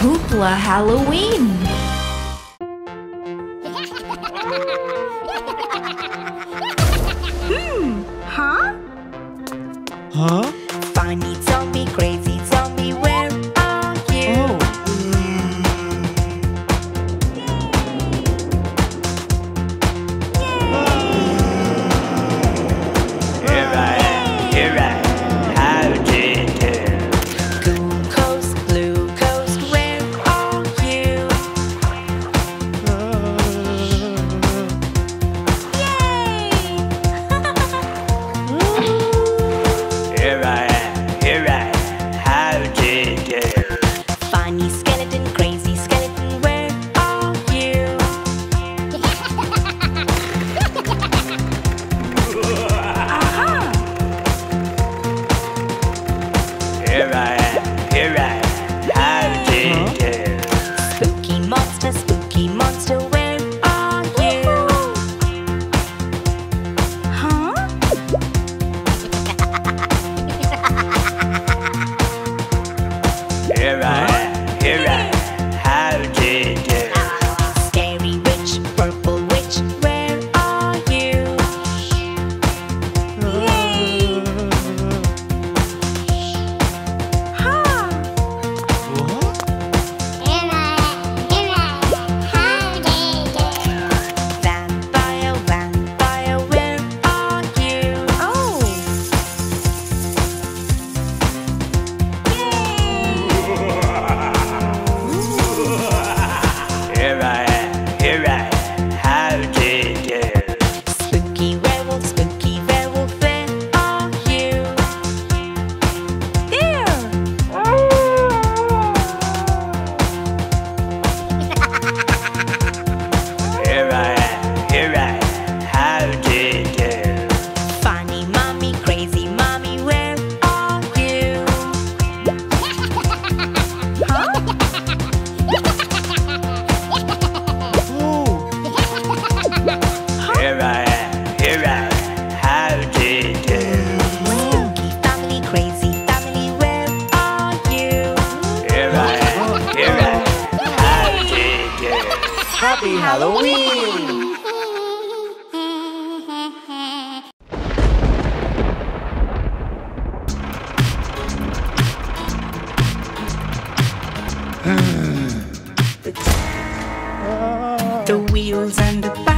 Hoopla Halloween! the wheels and the back.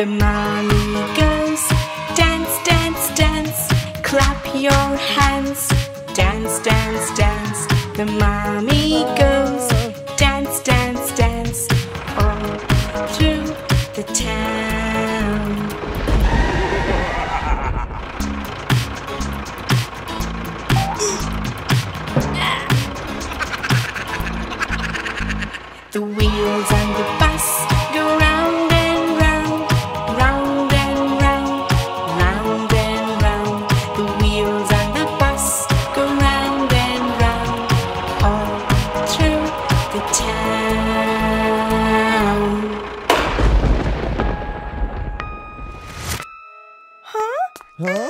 the mommy goes. Dance, dance, dance, clap your hands. Dance, dance, dance, the mommy goes. Huh?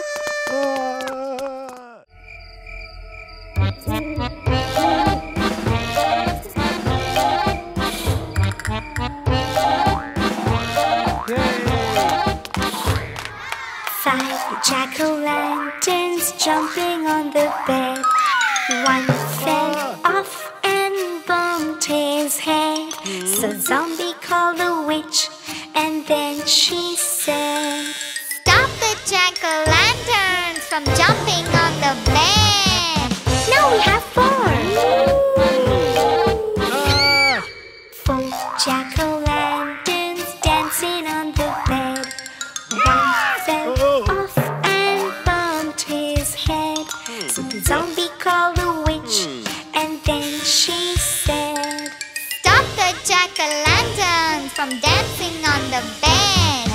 she said. Stop the jack-o'-lantern from dancing on the bed.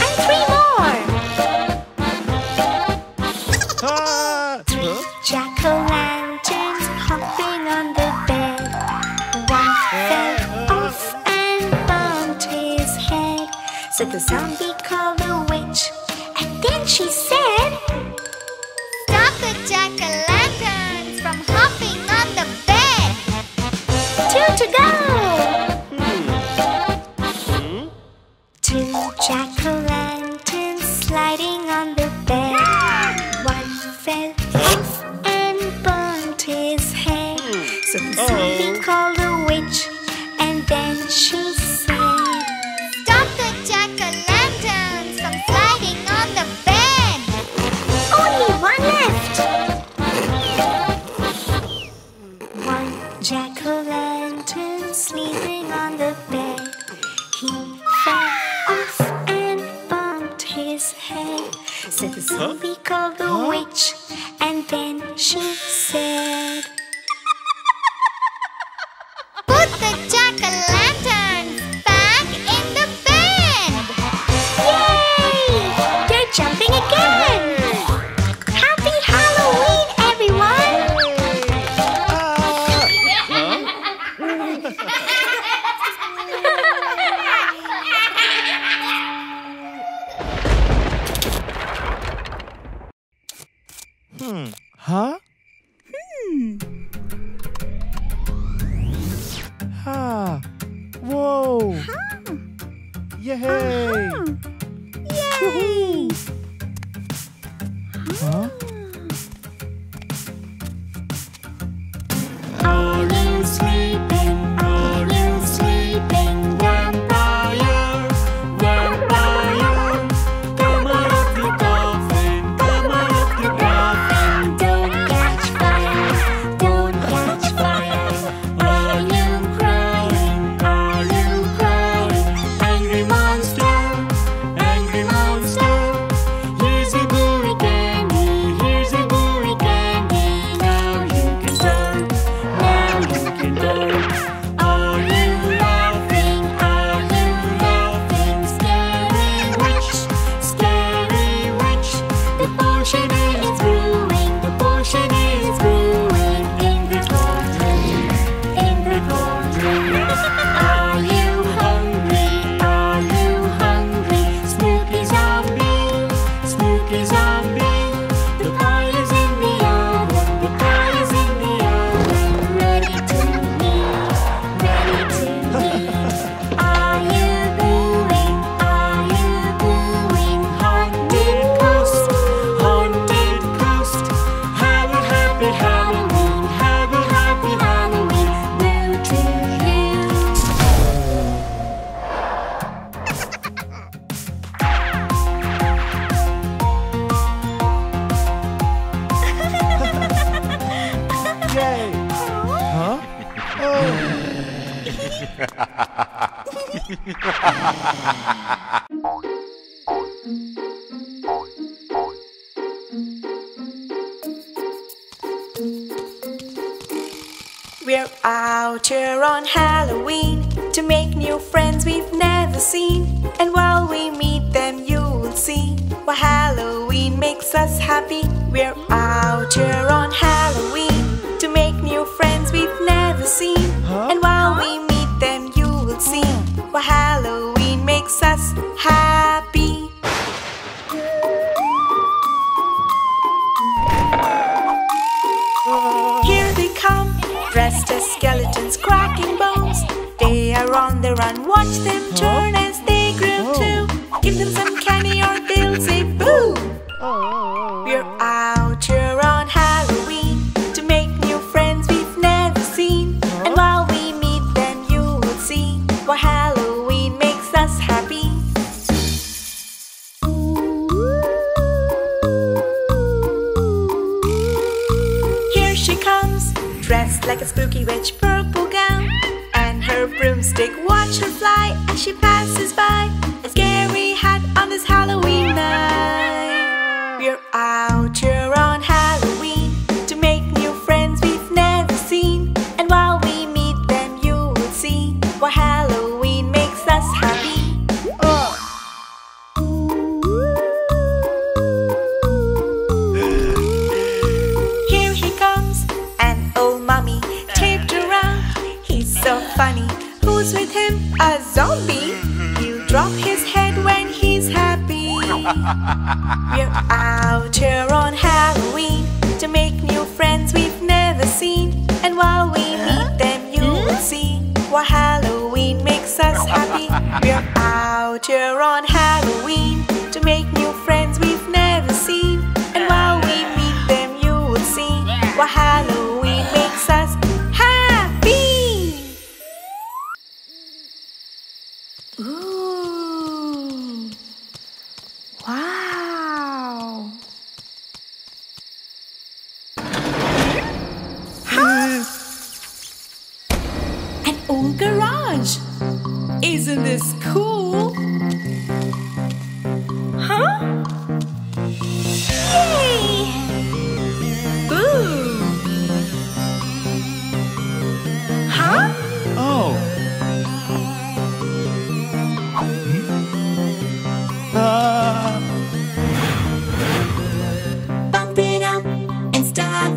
And three more. Three jack-o'-lanterns hopping on the bed. One fell off and bumped his head. So the zombie called the witch. And then she said We call called the witch. Yay! Uh -huh. Yay! Huh? We're out here on Halloween to make new friends we've never seen. And while we meet them, you'll see why Halloween makes us happy. watch them turn as they grow too. Give them some candy or they'll say boo. We're out here on Halloween to make new friends we've never seen. Uh-huh. And while we meet them, you will see why Halloween makes us happy. Here she comes, dressed like a spooky witch. What Halloween makes us happy. We're out here on Halloween.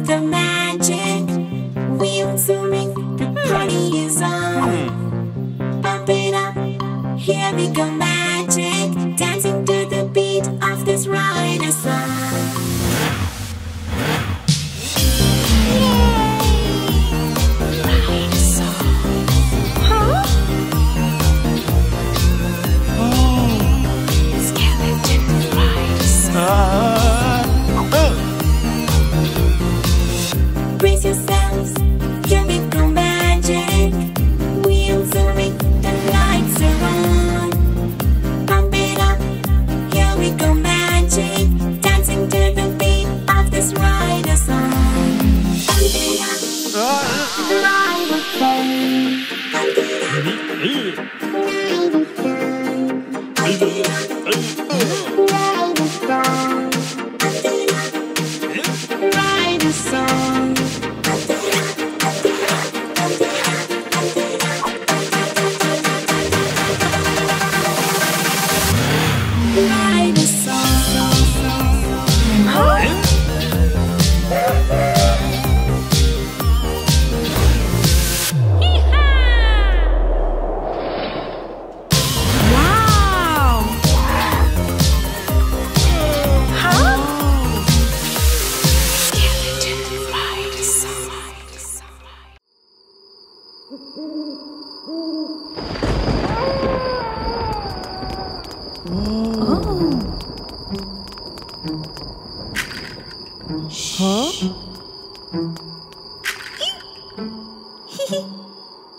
the magic we're zooming. the party is on. Hmm. Bump it up, here we go. Write a song.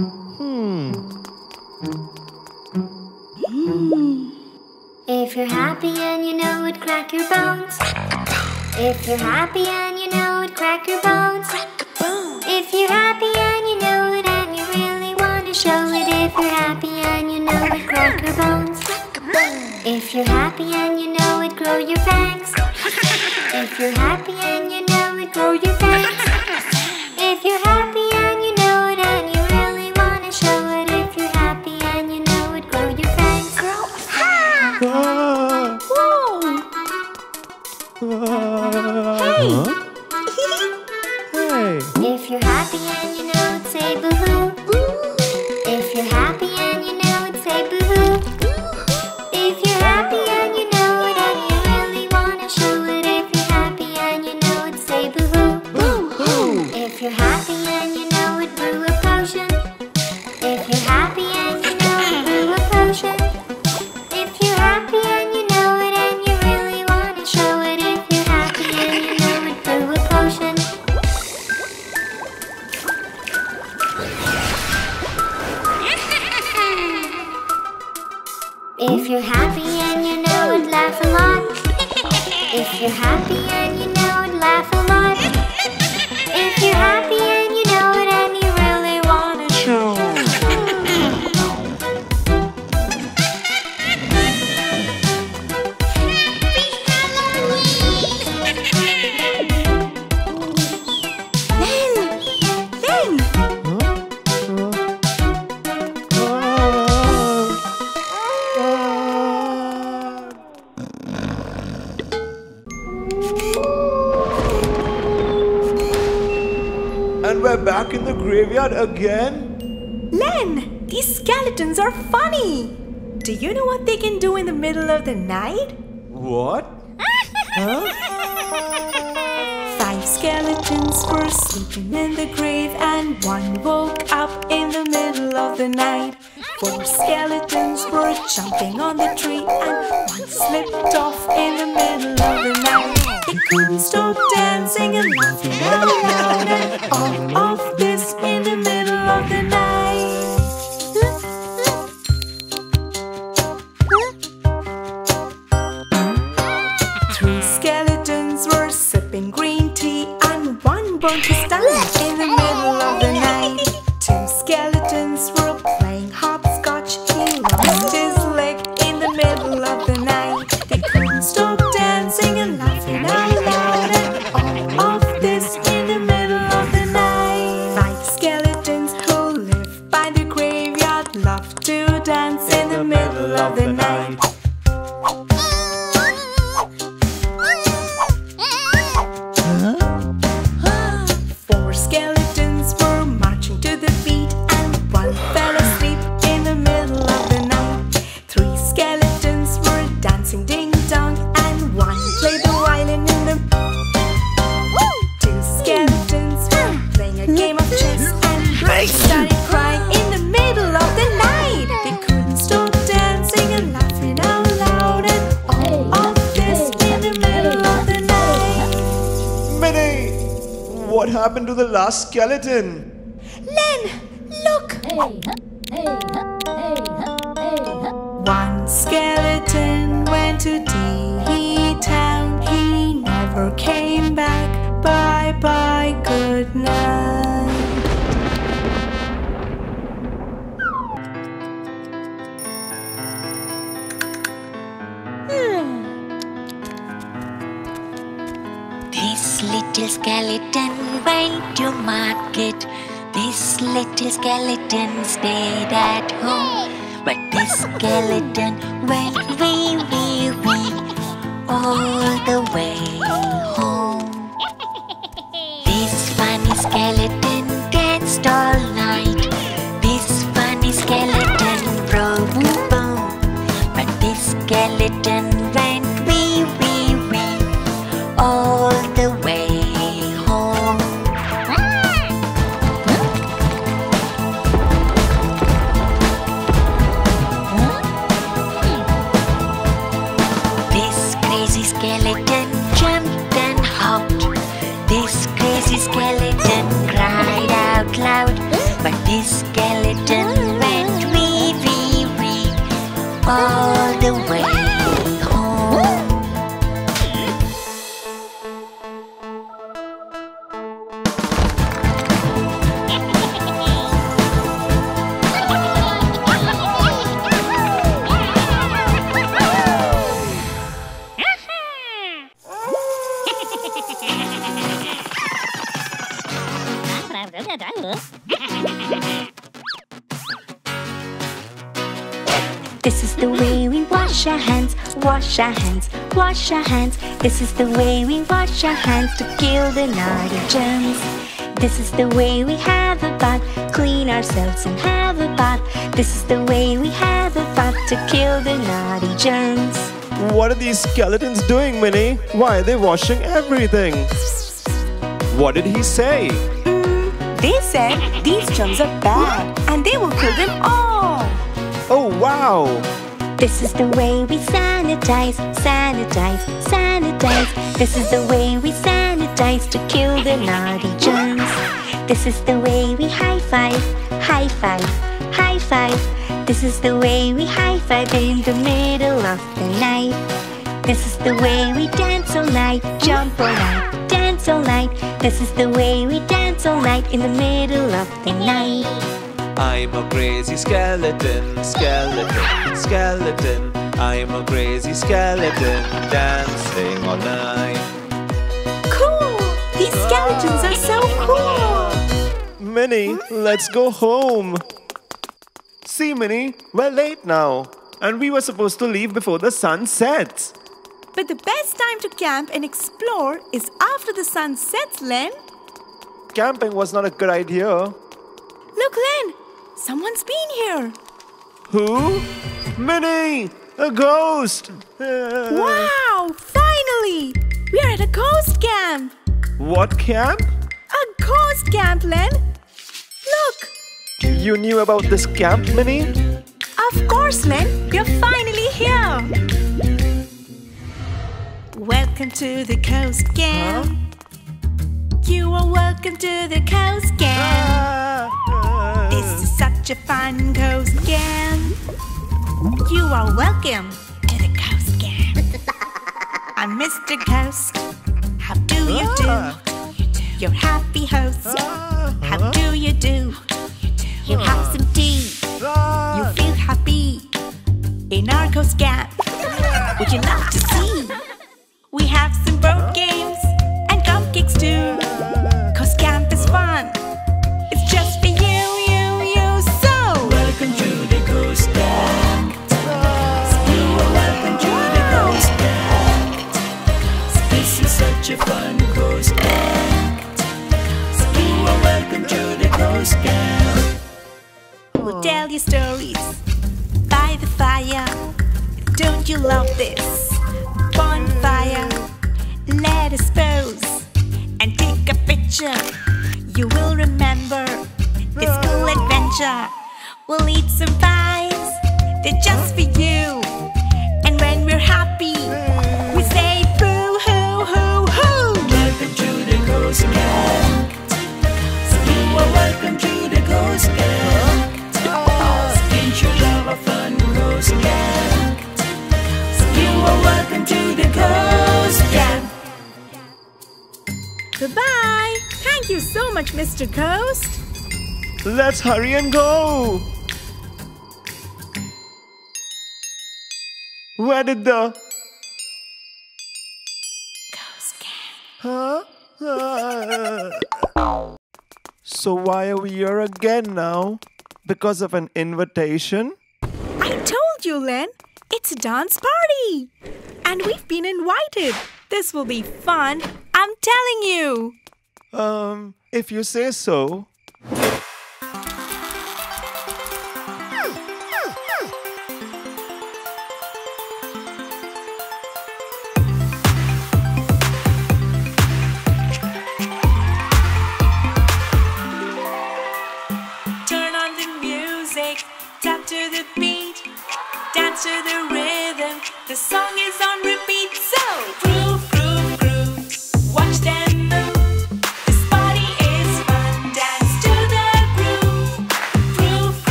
Hmm. Mm. If you're happy and you know it, crack your bones. If you're happy and you know it, crack your bones. Crack a bone. If you're happy and you know it, and you really want to show it. If you're happy and you know it, crack your bones. Crack a bone. If you're happy and you know it, grow your bangs. If you're happy and you know it, grow your bangs. If you're happy you're happy and you know it, brew a potion. Back in the graveyard again? Len, these skeletons are funny. Do you know what they can do in the middle of the night? What? Five skeletons were sleeping in the grave, and one woke up in the middle of the night. Four skeletons were jumping on the tree, and one slipped off in the middle of the night. Stop dancing and laughing out loud, and all What happened to the last skeleton? Len, look! One skeleton went to D town. He never came back. Bye bye, good night. Little skeleton went to market. This little skeleton stayed at home. But this skeleton went wee wee wee all the way home. This funny skeleton danced all night. This is the way we wash our hands, wash our hands, wash our hands. This is the way we wash our hands to kill the naughty germs. This is the way we have a bath, clean ourselves and have a bath. This is the way we have a bath to kill the naughty germs. What are these skeletons doing, Mini? Why are they washing everything? What did he say? They said these germs are bad and they will kill them all. Oh, wow! This is the way we sanitize, sanitize, sanitize. This is the way we sanitize to kill the naughty germs. This is the way we high five, high five, high five. This is the way we high five in the middle of the night. This is the way we dance all night, jump all night, dance all night. This is the way we dance all night in the middle of the night. I'm a crazy skeleton, skeleton, skeleton. I'm a crazy skeleton, dancing all night. Cool! These ah. skeletons are so cool! Mini, let's go home. See, Mini, we're late now. And we were supposed to leave before the sun sets. But the best time to camp and explore is after the sun sets, Len. camping was not a good idea. Look, Len! Someone's been here! Who? Mini! A ghost! Wow! Finally! We are at a ghost camp! What camp? A ghost camp, Len! Look! You knew about this camp, Mini? Of course, Len! We're finally here! Welcome to the coast camp! You are welcome to the coast camp! This a fun coast camp! You are welcome to the coast camp! I'm Mr. Ghost. How do you do? Ah. Your happy host. Ah, How do you do? You ah. have some tea. You feel happy in our coast camp. Would you love to see? We have some board games and cupcakes too. Tell you stories by the fire. Don't you love this bonfire? Let us pose and take a picture. You will remember this cool adventure. We'll eat some pies, they're just for you. And when we're happy, to the Ghost Camp. Goodbye. Thank you so much, Mr. Ghost. Let's hurry and go! Where did the. Ghost camp. Huh? So, why are we here again now? Because of an invitation? I told you, Len. It's a dance party. And we've been invited. This will be fun. I'm telling you. Um, if you say so.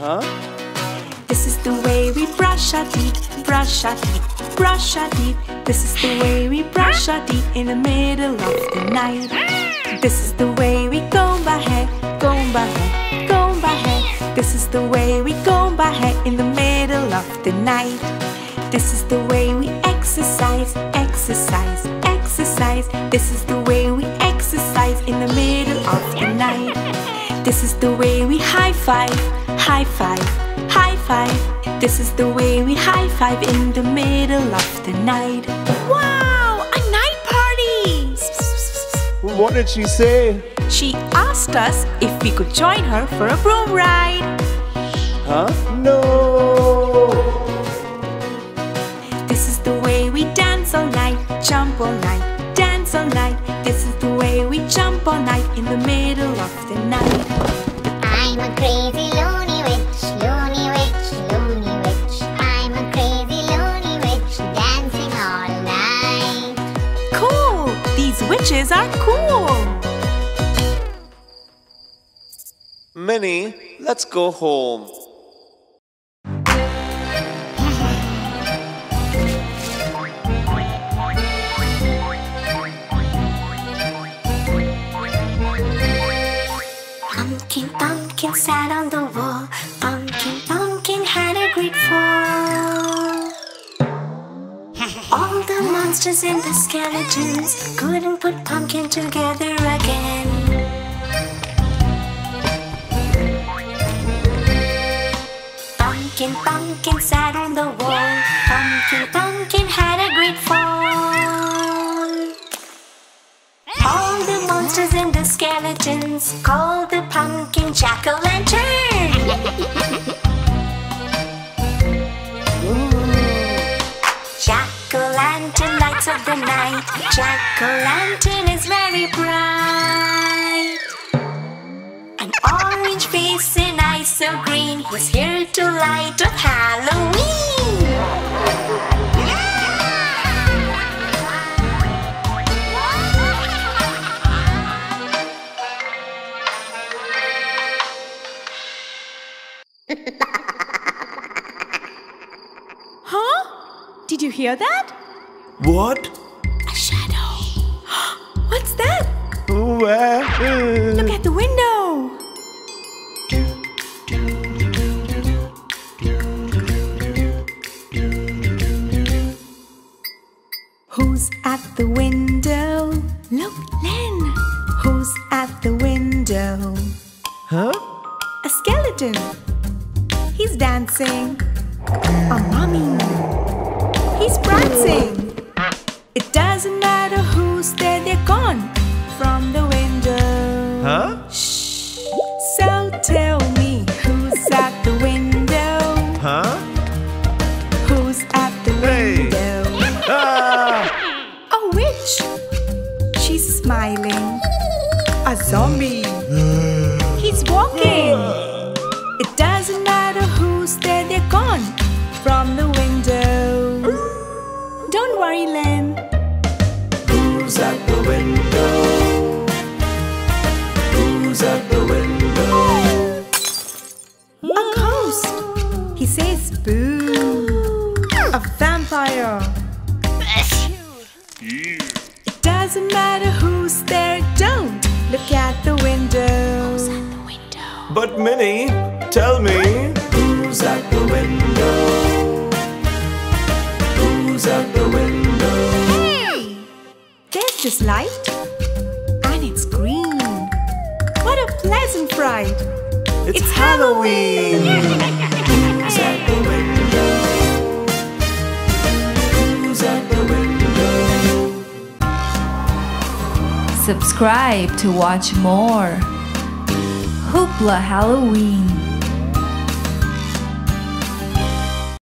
Huh? This is the way we brush our teeth, brush our teeth, brush our teeth. This is the way we brush our teeth in the middle of the night. This is the way we comb our hair, comb our hair, comb our hair. This is the way we comb our hair in the middle of the night. This is the way we exercise, exercise, exercise. This is the way we exercise in the middle of the night. This is the way we high five, High five, high five. This is the way we high five in the middle of the night. Wow, a night party! What did she say? She asked us if we could join her for a broom ride. Huh? No! This is the way we dance all night, jump all night, dance all night. This is the way we jump all night in the middle of the night. I'm a crazy loner. Witches are cool! Mini, let's go home. pumpkin sat on the monsters in the skeletons. Couldn't put pumpkin together again. Pumpkin, pumpkin sat on the wall. Pumpkin, pumpkin had a great fall. All the monsters in the skeletons Called the pumpkin jack-o'-lantern. lights of the night. Jack-o'-lantern is very bright. An orange face and eyes so green. He's here to light up Halloween. huh? Did you hear that? What? A shadow. What's that? Where? to watch more. Hoopla Halloween!